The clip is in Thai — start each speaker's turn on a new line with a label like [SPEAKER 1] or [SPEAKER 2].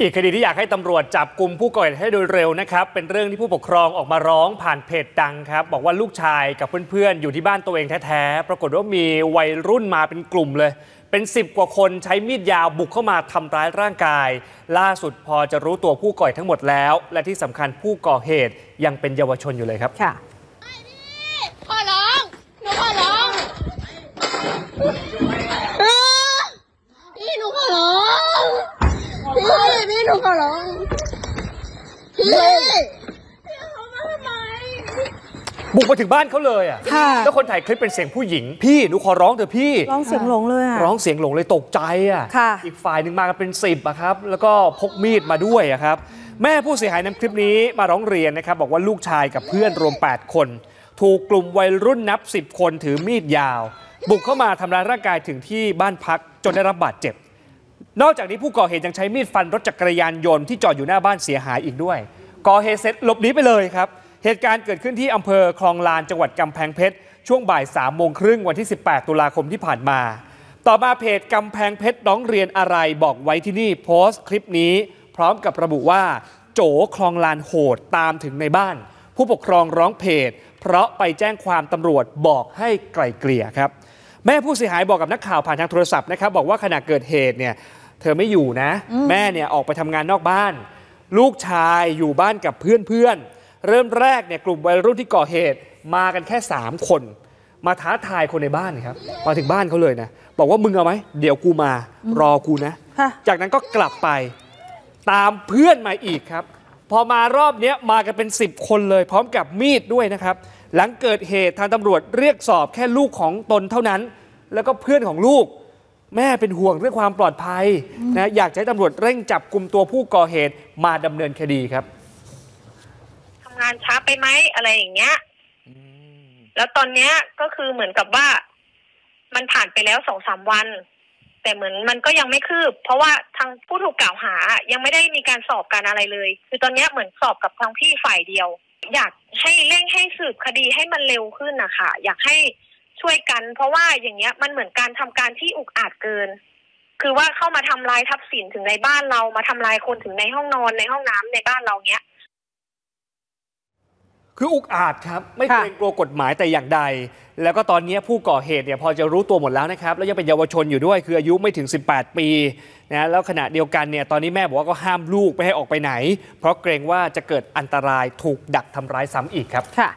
[SPEAKER 1] อีกคดีที่อยากให้ตำรวจจับกลุ่มผู้ก่อเหตุให้โดยเร็วนะครับ เป็นเรื่องที่ผู้ปกครองออกมาร้องผ่านเพจดังครับ บอกว่าลูกชายกับเพื่อนๆ อยู่ที่บ้านตัวเองแท้ๆ ปรากฏว่ามีวัยรุ่นมาเป็นกลุ่มเลย เป็น 10 กว่าคนใช้มีดยาวบุกเข้ามาทำร้ายร่างกาย ล่าสุดพอจะรู้ตัวผู้ก่อเหตุทั้งหมดแล้ว และที่สำคัญผู้ก่อเหตุยังเป็นเยาวชนอยู่เลยครับ
[SPEAKER 2] ค่ะ
[SPEAKER 3] ขอร้อง หนูขอร้องเออพี่หนูขอร้อง พี่พี่ หนูขอร้องพี่พี่เขามาทำไม
[SPEAKER 1] บุกมาถึงบ้านเขาเลยอะ
[SPEAKER 2] ค่ะ
[SPEAKER 1] แล้วคนถ่ายคลิปเป็นเสียงผู้หญิง พี่หนูขอร้องเถอะพี่
[SPEAKER 2] ร้องเสียงหลงเลยอะ
[SPEAKER 1] ร้องเสียงหลงเลยตกใจอะ
[SPEAKER 2] ค่ะ
[SPEAKER 1] อีกฝ่ายหนึ่งมากันเป็นสิบอะครับ แล้วก็พกมีดมาด้วยอะครับ แม่ผู้เสียหายนำคลิปนี้มาร้องเรียนนะครับ บอกว่าลูกชายกับเพื่อนรวม 8 คน ถูกกลุ่มวัยรุ่นนับ 10 คนถือมีดยาว บุกเข้ามาทำร้ายร่างกายถึงที่บ้านพักจนได้รับบาดเจ็บ นอกจากนี้ผู้ก่อเหตุยังใช้มีดฟันรถจักรยานยนต์ที่จอดอยู่หน้าบ้านเสียหายอีกด้วย ก่อเหตุเสร็จหลบหนีไปเลยครับ เหตุการณ์เกิดขึ้นที่อำเภอคลองลานจังหวัดกำแพงเพชร ช่วงบ่าย3ามโมงครึ่งวันที่ 18 ตุลาคมที่ผ่านมา ต่อมาเพจกำแพงเพชรน้องเรียนอะไรบอกไว้ที่นี่โพสต์คลิปนี้ พร้อมกับระบุว่า โจคลองลานโหดตามถึงในบ้าน ผู้ปกครองร้องเพจ เพราะไปแจ้งความตำรวจบอกให้ไกลเกลี่ยครับ แม่ผู้เสียหายบอกกับนักข่าวผ่านทางโทรศัพท์นะครับบอกว่าขณะเกิดเหตุเนี่ยเธอไม่อยู่นะ แม่เนี่ยออกไปทำงานนอกบ้าน ลูกชายอยู่บ้านกับเพื่อนๆ เริ่มแรกเนี่ยกลุ่มวัยรุ่นที่ก่อเหตุมากันแค่ 3 คน มาท้าทายคนในบ้านครับมาถึงบ้านเขาเลยนะ บอกว่ามึงเอาไหมเดี๋ยวกูมารอกูนะ
[SPEAKER 2] ค่ะ
[SPEAKER 1] จากนั้นก็กลับไปตามเพื่อนมาอีกครับ พอมารอบเนี้ยมากันเป็น 10 คนเลย พร้อมกับมีดด้วยนะครับ หลังเกิดเหตุทางตำรวจเรียกสอบแค่ลูกของตนเท่านั้น แล้วก็เพื่อนของลูก แม่เป็นห่วงเรื่องความปลอดภัยนะอยากให้ตำรวจเร่งจับกลุ่มตัวผู้ก่อเหตุมาดำเนินคดีครับ
[SPEAKER 4] ทำงานช้าไปไหมอะไรอย่างเงี้ยแล้วตอนเนี้ยก็คือเหมือนกับว่า มันผ่านไปแล้วสองสามวัน แต่เหมือนมันก็ยังไม่คืบ เพราะว่าทางผู้ถูกกล่าวหายังไม่ได้มีการสอบการอะไรเลย คือตอนเนี้ยเหมือนสอบกับทางพี่ฝ่ายเดียว อยากให้เร่งให้สืบคดีให้มันเร็วขึ้นนะคะอยากให้ช่วยกัน เพราะว่าอย่างเงี้ยมันเหมือนการทำการที่อุกอาจเกิน คือว่าเข้ามาทำลายทรัพย์สินถึงในบ้านเรามาทำลายคนถึงในห้องนอนในห้องน้ำในบ้านเราเนี้ย
[SPEAKER 1] คืออุกอาจครับ ไม่
[SPEAKER 2] ค่ะ
[SPEAKER 1] เกรงกลัวกฎหมายแต่อย่างใด แล้วก็ตอนนี้ผู้ก่อเหตุเนี่ยพอจะรู้ตัวหมดแล้วนะครับ แล้วยังเป็นเยาวชนอยู่ด้วยคืออายุไม่ถึง 18 ปีนะแล้วขณะเดียวกันเนี่ยตอนนี้แม่บอกว่าก็ห้ามลูกไม่ให้ออกไปไหน เพราะเกรงว่าจะเกิดอันตรายถูกดักทำร้ายซ้ำอีกครับ
[SPEAKER 2] ค่ะ